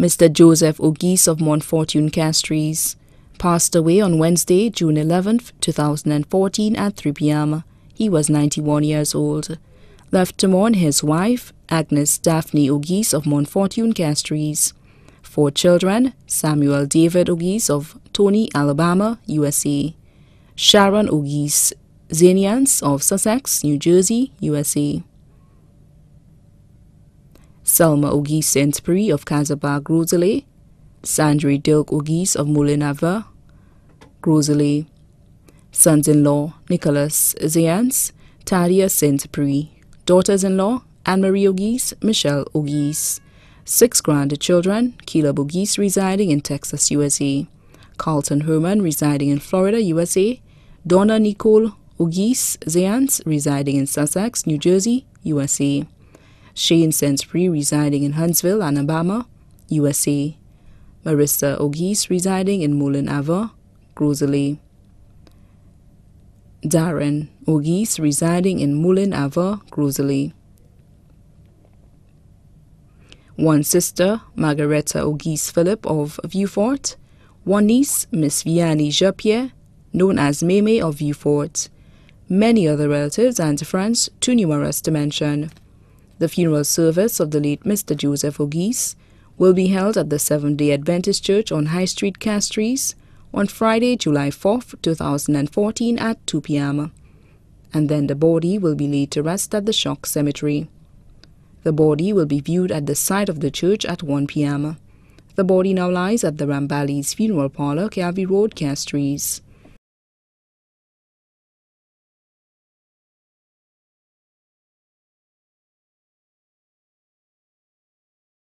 Mr. Joseph Auguste of Morne Fortune Castries, passed away on Wednesday, June 11, 2014 at 3 p.m. He was 91 years old. Left to mourn his wife, Agnes Daphne Auguste of Morne Fortune Castries. Four children, Samuel David Auguste of Toney, Alabama, USA. Sharon Auguste Zanians of Sussex, New Jersey, USA. Selma Auguste Saint-Prix of Casabac, Rosalie. Sandri Dirk Auguste of Moulin Rosalie. Sons-in-law Nicholas Zayans, Tadia Saint-Prix. Daughters-in-law Anne-Marie Auguste, Michelle Auguste. Six grandchildren, Keela Auguste residing in Texas, USA. Carlton Herman residing in Florida, USA. Donna Nicole Auguste Zayans residing in Sussex, New Jersey, USA. Shane Saint-Prix residing in Huntsville, Alabama, USA. Marissa Auguste residing in Moulin Ava, Rosalie. Darren Auguste residing in Moulin Ava, Rosalie. One sister, Margareta Auguste Philip of Vieux-Fort. One niece, Miss Vianney Japierre, known as Meme of Vieux-Fort. Many other relatives and friends, too numerous to mention. The funeral service of the late Mr. Joseph Auguste will be held at the Seventh-day Adventist Church on High Street, Castries, on Friday, July 4, 2014 at 2 p.m. And then the body will be laid to rest at the Choc Cemetery. The body will be viewed at the site of the church at 1 p.m. The body now lies at the Ramballis Funeral Parlor, Calvi Road, Castries.